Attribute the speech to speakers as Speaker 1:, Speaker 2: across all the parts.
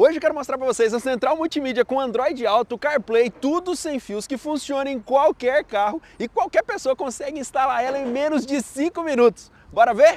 Speaker 1: Hoje eu quero mostrar para vocês a central multimídia com Android Auto, CarPlay, tudo sem fios, que funciona em qualquer carro e qualquer pessoa consegue instalar ela em menos de 5 minutos. Bora ver?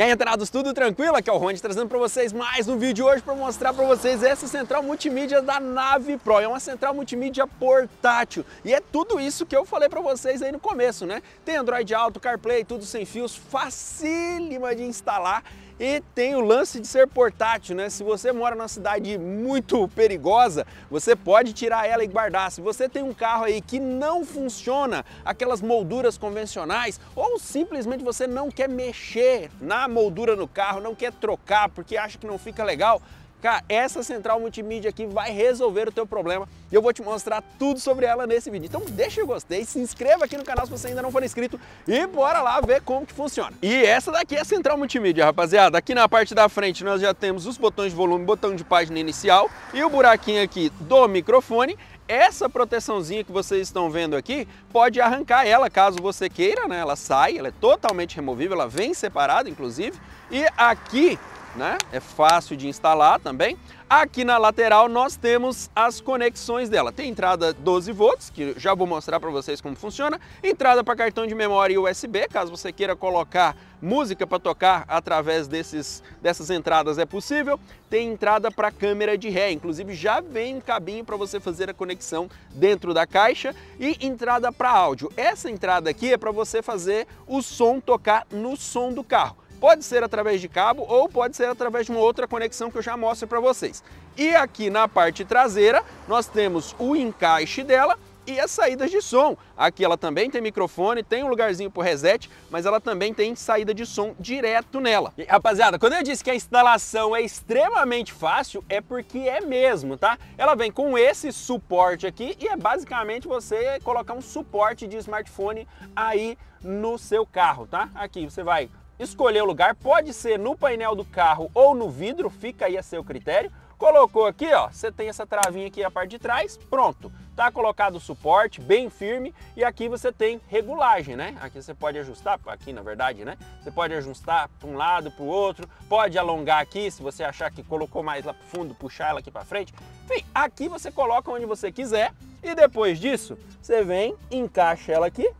Speaker 1: E aí, entrados, tudo tranquilo? Aqui é o Rony trazendo para vocês mais um vídeo hoje para mostrar para vocês essa central multimídia da Nave Pro. É uma central multimídia portátil e é tudo isso que eu falei para vocês aí no começo, né? Tem Android Auto, CarPlay, tudo sem fios, facílima de instalar e tem o lance de ser portátil, né? Se você mora numa cidade muito perigosa, você pode tirar ela e guardar. Se você tem um carro aí que não funciona, aquelas molduras convencionais, ou simplesmente você não quer mexer na moldura no carro, não quer trocar porque acha que não fica legal, Cara, essa central multimídia aqui vai resolver o teu problema e eu vou te mostrar tudo sobre ela nesse vídeo. Então deixa o gostei, se inscreva aqui no canal se você ainda não for inscrito e bora lá ver como que funciona. E essa daqui é a central multimídia, rapaziada. Aqui na parte da frente nós já temos os botões de volume, botão de página inicial e o buraquinho aqui do microfone essa proteçãozinha que vocês estão vendo aqui, pode arrancar ela caso você queira, né? Ela sai, ela é totalmente removível, ela vem separada inclusive. E aqui né? É fácil de instalar também. Aqui na lateral nós temos as conexões dela. Tem entrada 12 volts, que já vou mostrar para vocês como funciona. Entrada para cartão de memória USB, caso você queira colocar música para tocar através desses, dessas entradas é possível. Tem entrada para câmera de ré, inclusive já vem um cabinho para você fazer a conexão dentro da caixa. E entrada para áudio. Essa entrada aqui é para você fazer o som tocar no som do carro. Pode ser através de cabo ou pode ser através de uma outra conexão que eu já mostro para vocês. E aqui na parte traseira nós temos o encaixe dela e as saídas de som. Aqui ela também tem microfone, tem um lugarzinho para reset, mas ela também tem saída de som direto nela. E, rapaziada, quando eu disse que a instalação é extremamente fácil, é porque é mesmo, tá? Ela vem com esse suporte aqui e é basicamente você colocar um suporte de smartphone aí no seu carro, tá? Aqui você vai escolher o lugar, pode ser no painel do carro ou no vidro, fica aí a seu critério. Colocou aqui, ó, você tem essa travinha aqui a parte de trás, pronto. Tá colocado o suporte bem firme e aqui você tem regulagem, né? Aqui você pode ajustar, aqui na verdade, né? Você pode ajustar para um lado, para o outro, pode alongar aqui se você achar que colocou mais lá para fundo, puxar ela aqui para frente. Enfim, aqui você coloca onde você quiser e depois disso você vem, encaixa ela aqui,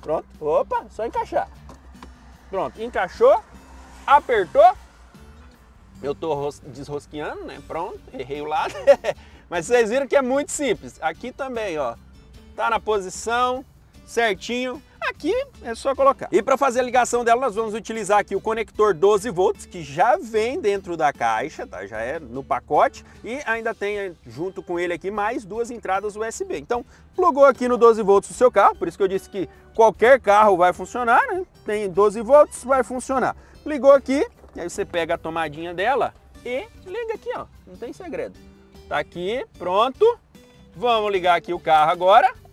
Speaker 1: pronto, opa, só encaixar. Pronto, encaixou, apertou. Eu tô desrosqueando, né? Pronto, errei o lado. Mas vocês viram que é muito simples. Aqui também, ó. Tá na posição certinho. Aqui é só colocar. E para fazer a ligação dela, nós vamos utilizar aqui o conector 12 volts, que já vem dentro da caixa, tá? Já é no pacote. E ainda tem junto com ele aqui mais duas entradas USB. Então, plugou aqui no 12 volts o seu carro, por isso que eu disse que qualquer carro vai funcionar, né? Tem 12 volts, vai funcionar. Ligou aqui, aí você pega a tomadinha dela e liga aqui, ó. Não tem segredo. Tá aqui, pronto. Vamos ligar aqui o carro agora.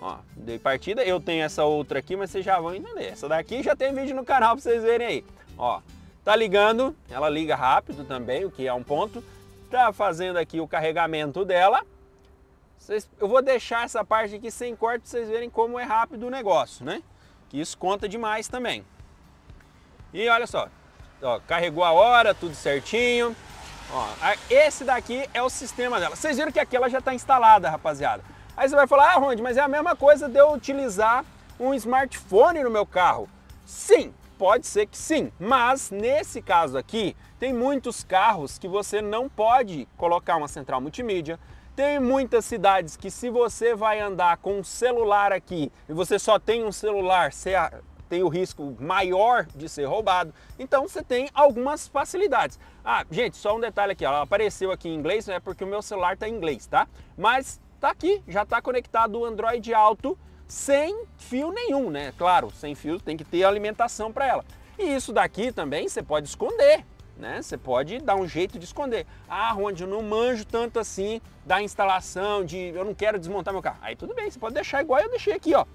Speaker 1: Ó, dei partida. Eu tenho essa outra aqui, mas vocês já vão entender. Essa daqui já tem vídeo no canal para vocês verem aí. Ó, tá ligando, ela liga rápido também, o que é um ponto. Tá fazendo aqui o carregamento dela. Vocês, eu vou deixar essa parte aqui sem corte para vocês verem como é rápido o negócio, né? Que isso conta demais também. E olha só, ó, carregou a hora, tudo certinho. Ó, esse daqui é o sistema dela. Vocês viram que aqui ela já está instalada, rapaziada. Aí você vai falar, ah, Ronde, mas é a mesma coisa de eu utilizar um smartphone no meu carro. Sim, pode ser que sim, mas nesse caso aqui, tem muitos carros que você não pode colocar uma central multimídia, tem muitas cidades que se você vai andar com um celular aqui e você só tem um celular, você tem o risco maior de ser roubado. Então você tem algumas facilidades. Ah, gente, só um detalhe aqui, ela apareceu aqui em inglês, é porque o meu celular está em inglês, tá? Mas tá aqui, já está conectado o Android Auto sem fio nenhum, né? Claro, sem fio tem que ter alimentação para ela. E isso daqui também você pode esconder, né? Você pode dar um jeito de esconder. Ah, onde eu não manjo tanto assim da instalação, de eu não quero desmontar meu carro. Aí tudo bem, você pode deixar igual eu deixei aqui, ó.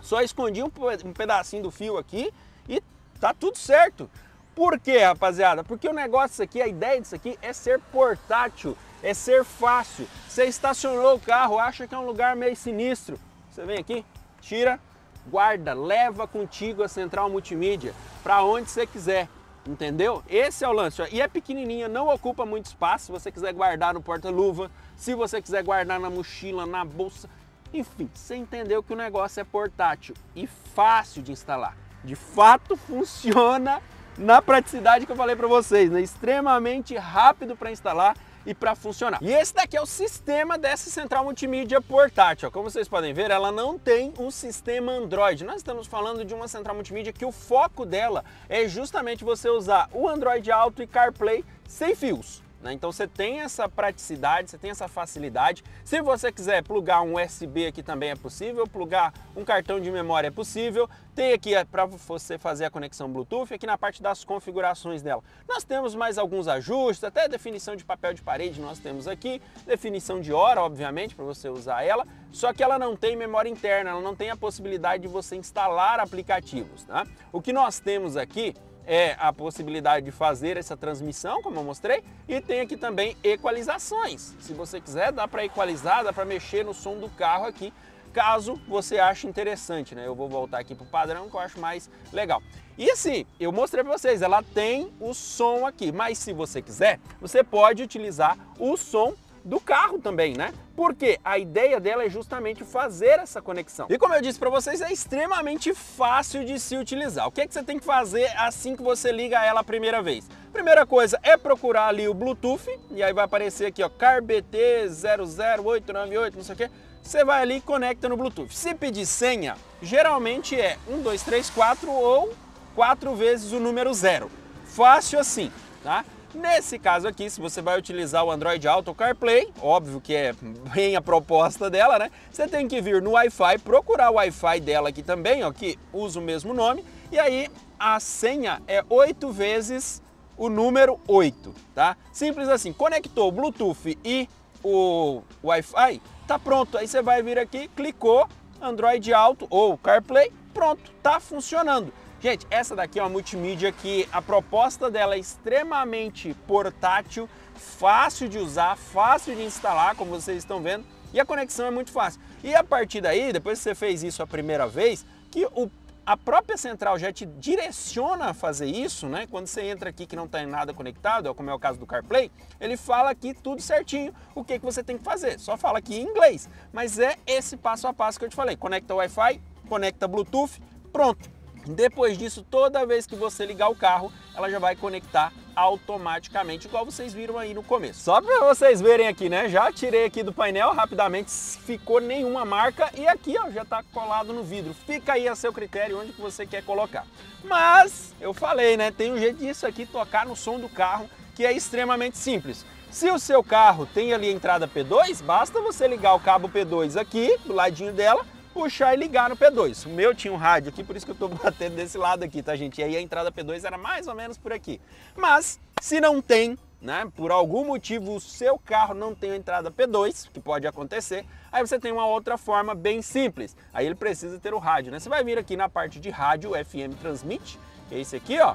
Speaker 1: Só escondi um, um pedacinho do fio aqui e tá tudo certo. Por quê, rapaziada? Porque o negócio aqui, a ideia disso aqui é ser portátil, é ser fácil. Você estacionou o carro, acha que é um lugar meio sinistro. Você vem aqui, tira, guarda, leva contigo a central multimídia para onde você quiser. Entendeu? Esse é o lance. E é pequenininha, não ocupa muito espaço. Se você quiser guardar no porta-luva, se você quiser guardar na mochila, na bolsa, enfim, você entendeu que o negócio é portátil e fácil de instalar. De fato, funciona na praticidade que eu falei para vocês, né? extremamente rápido para instalar e para funcionar. E esse daqui é o sistema dessa central multimídia portátil. Como vocês podem ver, ela não tem um sistema Android. Nós estamos falando de uma central multimídia que o foco dela é justamente você usar o Android Auto e CarPlay sem fios. Né? Então você tem essa praticidade, você tem essa facilidade. Se você quiser plugar um USB aqui também é possível, plugar um cartão de memória é possível. Tem aqui é para você fazer a conexão Bluetooth, aqui na parte das configurações dela. Nós temos mais alguns ajustes, até definição de papel de parede nós temos aqui, definição de hora, obviamente, para você usar ela, só que ela não tem memória interna, ela não tem a possibilidade de você instalar aplicativos. Tá? O que nós temos aqui é a possibilidade de fazer essa transmissão, como eu mostrei, e tem aqui também equalizações. Se você quiser, dá para equalizar, dá para mexer no som do carro aqui, caso você ache interessante, né? Eu vou voltar aqui para o padrão que eu acho mais legal. E assim, eu mostrei para vocês, ela tem o som aqui, mas se você quiser, você pode utilizar o som do carro também, né? Porque a ideia dela é justamente fazer essa conexão. E como eu disse para vocês, é extremamente fácil de se utilizar. O que, é que você tem que fazer assim que você liga ela a primeira vez? Primeira coisa é procurar ali o Bluetooth, e aí vai aparecer aqui, ó, CarBT 00898, não sei o que. Você vai ali e conecta no Bluetooth. Se pedir senha, geralmente é 1, 2, 3, 4 ou 4 vezes o número 0. Fácil assim, tá? Nesse caso aqui, se você vai utilizar o Android Auto CarPlay, óbvio que é bem a proposta dela, né? Você tem que vir no Wi-Fi, procurar o Wi-Fi dela aqui também, ó, que usa o mesmo nome, e aí a senha é 8 vezes o número 8, tá? Simples assim, conectou o Bluetooth e o Wi-Fi, tá pronto. Aí você vai vir aqui, clicou, Android Auto ou CarPlay, pronto, tá funcionando. Gente, essa daqui é uma multimídia que a proposta dela é extremamente portátil, fácil de usar, fácil de instalar, como vocês estão vendo, e a conexão é muito fácil. E a partir daí, depois que você fez isso a primeira vez, que o, a própria central já te direciona a fazer isso, né? Quando você entra aqui que não tem nada conectado, como é o caso do CarPlay, ele fala aqui tudo certinho o que, que você tem que fazer. Só fala aqui em inglês, mas é esse passo a passo que eu te falei. Conecta Wi-Fi, conecta Bluetooth, pronto. Depois disso, toda vez que você ligar o carro, ela já vai conectar automaticamente, igual vocês viram aí no começo. Só para vocês verem aqui, né? Já tirei aqui do painel, rapidamente ficou nenhuma marca e aqui ó, já está colado no vidro. Fica aí a seu critério onde que você quer colocar. Mas, eu falei, né? Tem um jeito disso aqui tocar no som do carro, que é extremamente simples. Se o seu carro tem ali a entrada P2, basta você ligar o cabo P2 aqui, do ladinho dela, puxar e ligar no P2. O meu tinha um rádio aqui, por isso que eu estou batendo desse lado aqui, tá gente? E aí a entrada P2 era mais ou menos por aqui. Mas, se não tem, né, por algum motivo o seu carro não tem a entrada P2, que pode acontecer, aí você tem uma outra forma bem simples. Aí ele precisa ter o rádio, né? Você vai vir aqui na parte de rádio FM Transmite, que é esse aqui, ó.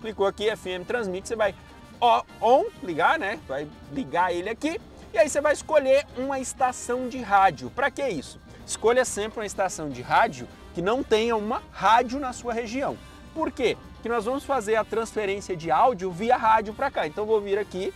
Speaker 1: Clicou aqui, FM Transmite, você vai on, ligar, né? Vai ligar ele aqui. E aí você vai escolher uma estação de rádio. Para que isso? Escolha sempre uma estação de rádio que não tenha uma rádio na sua região. Por quê? Porque nós vamos fazer a transferência de áudio via rádio para cá. Então vou vir aqui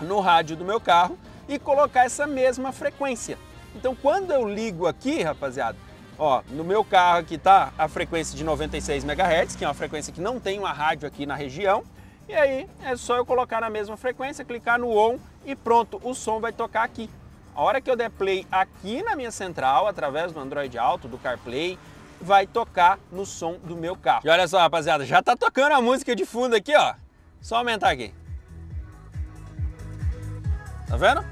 Speaker 1: no rádio do meu carro e colocar essa mesma frequência. Então quando eu ligo aqui, rapaziada, ó, no meu carro aqui tá a frequência de 96 MHz, que é uma frequência que não tem uma rádio aqui na região. E aí é só eu colocar na mesma frequência, clicar no on e pronto, o som vai tocar aqui. A hora que eu der play aqui na minha central, através do Android Auto, do CarPlay, vai tocar no som do meu carro. E olha só, rapaziada, já tá tocando a música de fundo aqui, ó. Só aumentar aqui. Tá vendo?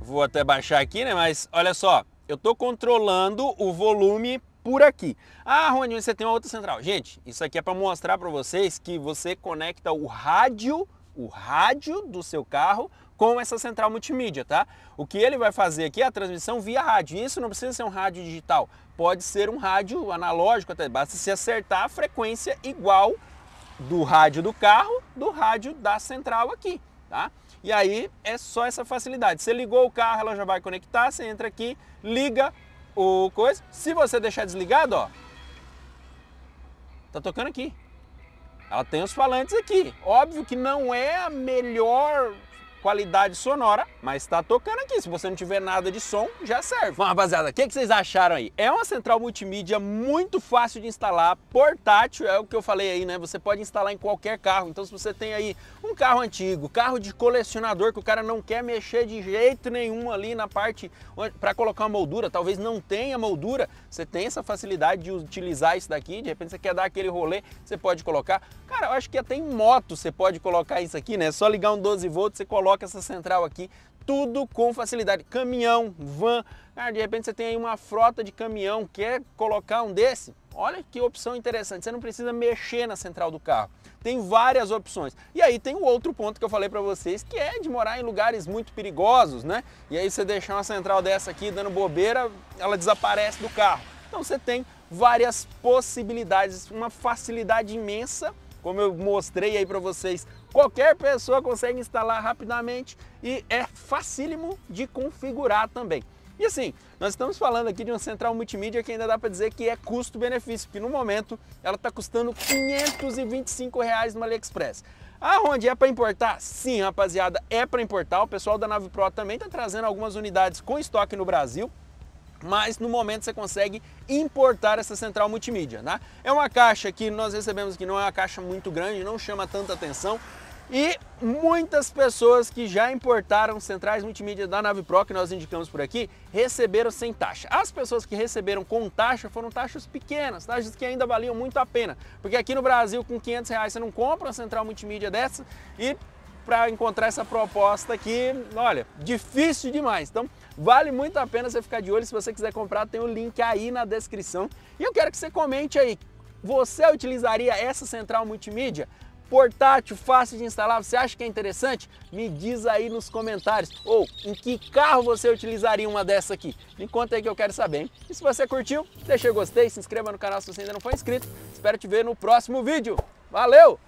Speaker 1: Vou até baixar aqui, né? Mas olha só, eu tô controlando o volume por aqui. Ah, Rony, você tem uma outra central. Gente, isso aqui é para mostrar para vocês que você conecta o rádio, o rádio do seu carro com essa central multimídia, tá? O que ele vai fazer aqui é a transmissão via rádio. Isso não precisa ser um rádio digital, pode ser um rádio analógico até, basta se acertar a frequência igual do rádio do carro, do rádio da central aqui, tá? E aí é só essa facilidade. Você ligou o carro, ela já vai conectar, você entra aqui, liga, o coisa. Se você deixar desligado, ó, tá tocando aqui. Ela tem os falantes aqui. Óbvio que não é a melhor qualidade sonora, mas está tocando aqui. Se você não tiver nada de som, já serve. Bom, rapaziada, o que, que vocês acharam aí? É uma central multimídia muito fácil de instalar, portátil, é o que eu falei aí, né? Você pode instalar em qualquer carro. Então, se você tem aí um carro antigo, carro de colecionador, que o cara não quer mexer de jeito nenhum ali na parte para colocar uma moldura, talvez não tenha moldura, você tem essa facilidade de utilizar isso daqui, de repente você quer dar aquele rolê, você pode colocar. Cara, eu acho que até em moto você pode colocar isso aqui, né? É só ligar um 12 volts, você coloca coloca essa central aqui, tudo com facilidade. Caminhão, van, cara, de repente você tem aí uma frota de caminhão, quer colocar um desse? Olha que opção interessante, você não precisa mexer na central do carro. Tem várias opções. E aí tem o outro ponto que eu falei para vocês, que é de morar em lugares muito perigosos, né? E aí você deixar uma central dessa aqui dando bobeira, ela desaparece do carro. Então você tem várias possibilidades, uma facilidade imensa como eu mostrei aí para vocês, qualquer pessoa consegue instalar rapidamente e é facílimo de configurar também. E assim, nós estamos falando aqui de uma central multimídia que ainda dá para dizer que é custo-benefício, porque no momento ela está custando 525 reais no AliExpress. Aonde é para importar? Sim, rapaziada, é para importar. O pessoal da Nave Pro também está trazendo algumas unidades com estoque no Brasil mas no momento você consegue importar essa central multimídia. Né? É uma caixa que nós recebemos que não é uma caixa muito grande, não chama tanta atenção, e muitas pessoas que já importaram centrais multimídia da Nave Pro, que nós indicamos por aqui, receberam sem taxa. As pessoas que receberam com taxa foram taxas pequenas, taxas que ainda valiam muito a pena. Porque aqui no Brasil, com 500 reais, você não compra uma central multimídia dessa e para encontrar essa proposta aqui, olha, difícil demais. Então, vale muito a pena você ficar de olho. Se você quiser comprar, tem o link aí na descrição. E eu quero que você comente aí, você utilizaria essa central multimídia? Portátil, fácil de instalar, você acha que é interessante? Me diz aí nos comentários. Ou em que carro você utilizaria uma dessa aqui? Me conta aí que eu quero saber, hein? E se você curtiu, deixa o gostei, se inscreva no canal se você ainda não for inscrito. Espero te ver no próximo vídeo. Valeu!